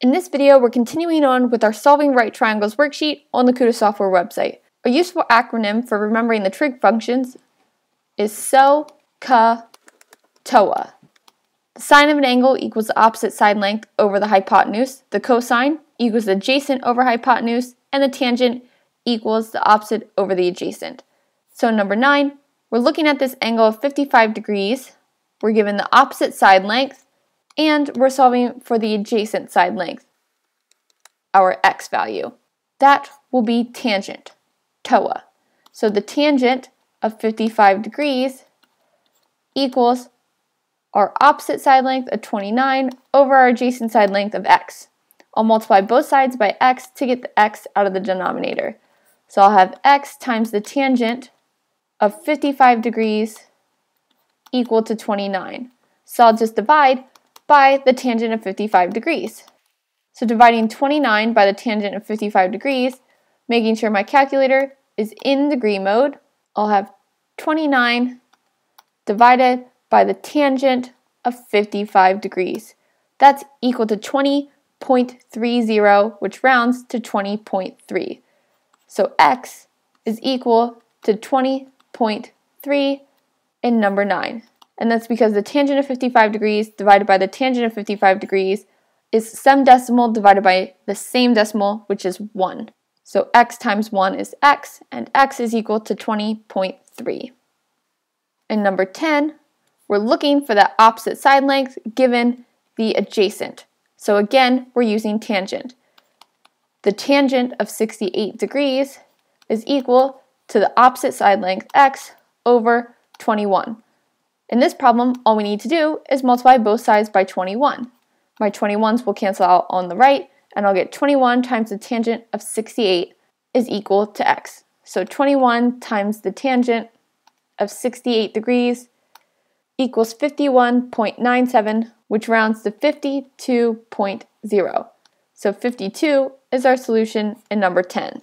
In this video, we're continuing on with our Solving Right Triangles worksheet on the Kuta software website. A useful acronym for remembering the trig functions is SOH, CAH, TOA. The sine of an angle equals the opposite side length over the hypotenuse, the cosine equals the adjacent over hypotenuse, and the tangent equals the opposite over the adjacent. So number 9, we're looking at this angle of 55 degrees, we're given the opposite side length, and we're solving for the adjacent side length, our x value. That will be tangent, TOA. So the tangent of 55 degrees equals our opposite side length of 29 over our adjacent side length of x. I'll multiply both sides by x to get the x out of the denominator. So I'll have x times the tangent of 55 degrees equal to 29. So I'll just divide by the tangent of 55 degrees. So dividing 29 by the tangent of 55 degrees, making sure my calculator is in degree mode, I'll have 29 divided by the tangent of 55 degrees. That's equal to 20.30, which rounds to 20.3. So x is equal to 20.3 in number 9 and that's because the tangent of 55 degrees divided by the tangent of 55 degrees is some decimal divided by the same decimal, which is 1. So x times 1 is x, and x is equal to 20.3. And number 10, we're looking for that opposite side length given the adjacent. So again, we're using tangent. The tangent of 68 degrees is equal to the opposite side length x over 21. In this problem, all we need to do is multiply both sides by 21. My 21s will cancel out on the right, and I'll get 21 times the tangent of 68 is equal to x. So 21 times the tangent of 68 degrees equals 51.97, which rounds to 52.0. So 52 is our solution in number 10.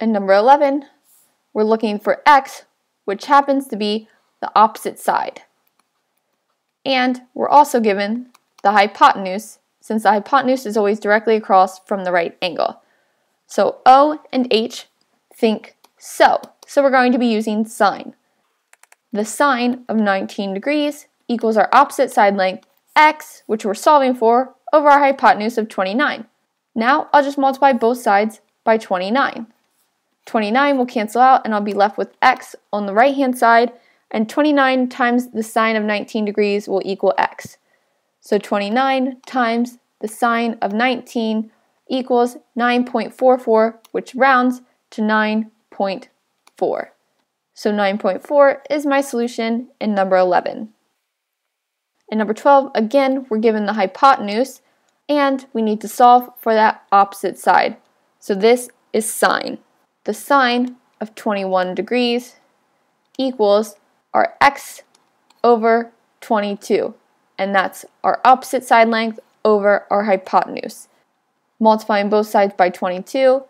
In number 11, we're looking for x, which happens to be the opposite side. And we're also given the hypotenuse, since the hypotenuse is always directly across from the right angle. So O and H think so. So we're going to be using sine. The sine of 19 degrees equals our opposite side length, x, which we're solving for, over our hypotenuse of 29. Now I'll just multiply both sides by 29. 29 will cancel out and I'll be left with x on the right hand side and 29 times the sine of 19 degrees will equal x. So 29 times the sine of 19 equals 9.44, which rounds to 9.4. So 9.4 is my solution in number 11. In number 12, again, we're given the hypotenuse, and we need to solve for that opposite side. So this is sine. The sine of 21 degrees equals our x over 22, and that's our opposite side length over our hypotenuse. Multiplying both sides by 22,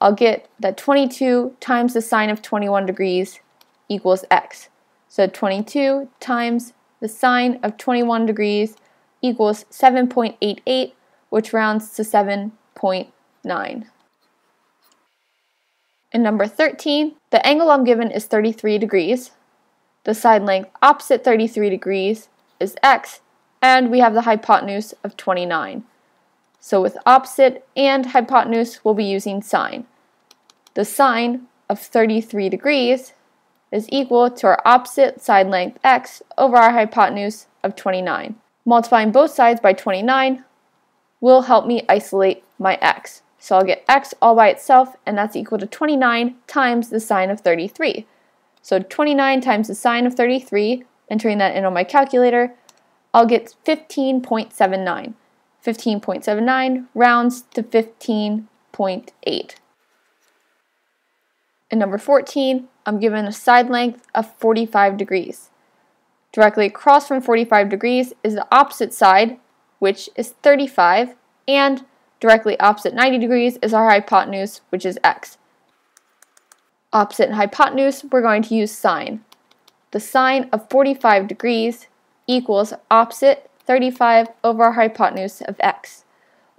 I'll get that 22 times the sine of 21 degrees equals x. So 22 times the sine of 21 degrees equals 7.88, which rounds to 7.9. In number 13, the angle I'm given is 33 degrees, the side length opposite 33 degrees is x, and we have the hypotenuse of 29. So with opposite and hypotenuse, we'll be using sine. The sine of 33 degrees is equal to our opposite side length x over our hypotenuse of 29. Multiplying both sides by 29 will help me isolate my x. So I'll get x all by itself, and that's equal to 29 times the sine of 33. So 29 times the sine of 33, entering that in on my calculator, I'll get 15.79. 15.79 rounds to 15.8. In number 14, I'm given a side length of 45 degrees. Directly across from 45 degrees is the opposite side, which is 35, and directly opposite 90 degrees is our hypotenuse, which is x opposite and hypotenuse, we're going to use sine. The sine of 45 degrees equals opposite 35 over hypotenuse of x.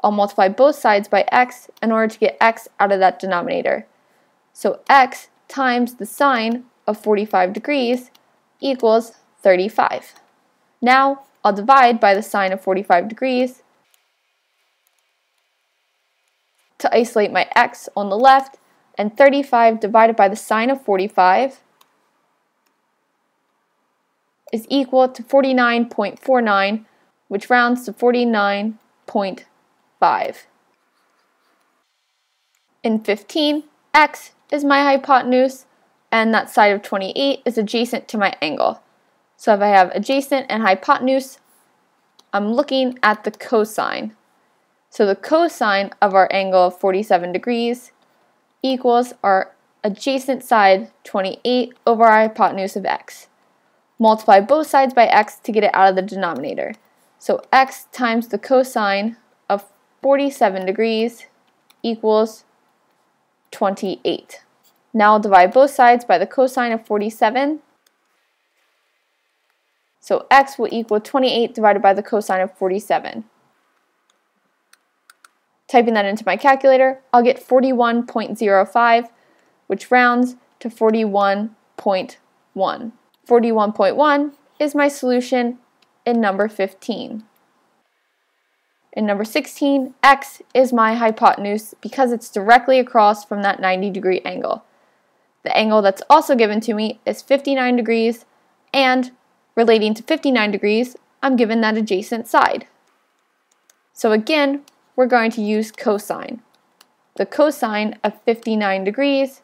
I'll multiply both sides by x in order to get x out of that denominator. So x times the sine of 45 degrees equals 35. Now I'll divide by the sine of 45 degrees to isolate my x on the left, and 35 divided by the sine of 45 is equal to 49.49, which rounds to 49.5. In 15, x is my hypotenuse, and that side of 28 is adjacent to my angle. So if I have adjacent and hypotenuse, I'm looking at the cosine. So the cosine of our angle of 47 degrees equals our adjacent side 28 over our hypotenuse of x. Multiply both sides by x to get it out of the denominator. So x times the cosine of 47 degrees equals 28. Now I'll divide both sides by the cosine of 47. So x will equal 28 divided by the cosine of 47. Typing that into my calculator, I'll get 41.05, which rounds to 41.1. 41.1 is my solution in number 15. In number 16, x is my hypotenuse because it's directly across from that 90 degree angle. The angle that's also given to me is 59 degrees, and relating to 59 degrees, I'm given that adjacent side. So again, we're going to use cosine. The cosine of 59 degrees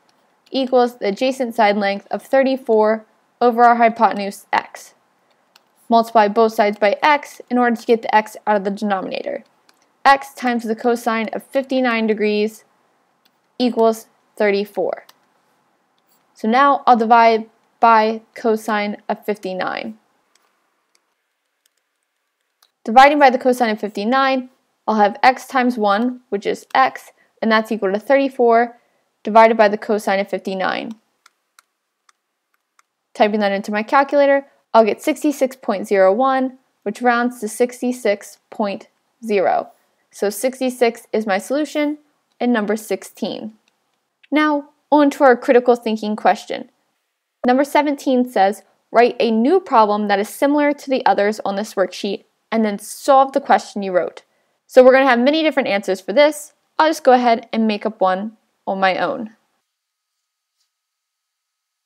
equals the adjacent side length of 34 over our hypotenuse x. Multiply both sides by x in order to get the x out of the denominator. x times the cosine of 59 degrees equals 34. So now I'll divide by cosine of 59. Dividing by the cosine of 59, I'll have x times 1, which is x, and that's equal to 34, divided by the cosine of 59. Typing that into my calculator, I'll get 66.01, which rounds to 66.0. So 66 is my solution, and number 16. Now, on to our critical thinking question. Number 17 says, write a new problem that is similar to the others on this worksheet, and then solve the question you wrote. So we're going to have many different answers for this. I'll just go ahead and make up one on my own.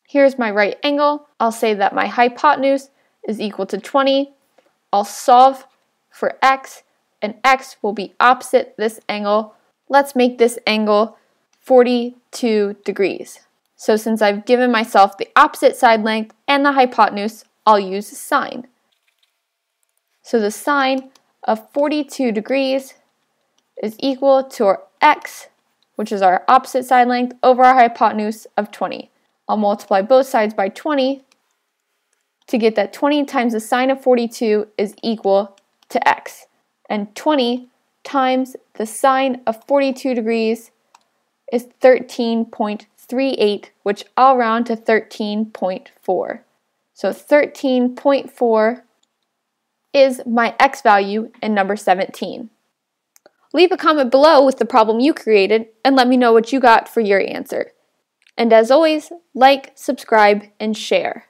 Here's my right angle. I'll say that my hypotenuse is equal to 20. I'll solve for x, and x will be opposite this angle. Let's make this angle 42 degrees. So since I've given myself the opposite side length and the hypotenuse, I'll use sine. So the sine of 42 degrees is equal to our x, which is our opposite side length, over our hypotenuse of 20. I'll multiply both sides by 20 to get that 20 times the sine of 42 is equal to x. And 20 times the sine of 42 degrees is 13.38, which I'll round to 13.4. So 13.4 is my x value in number 17. Leave a comment below with the problem you created and let me know what you got for your answer. And as always, like, subscribe, and share.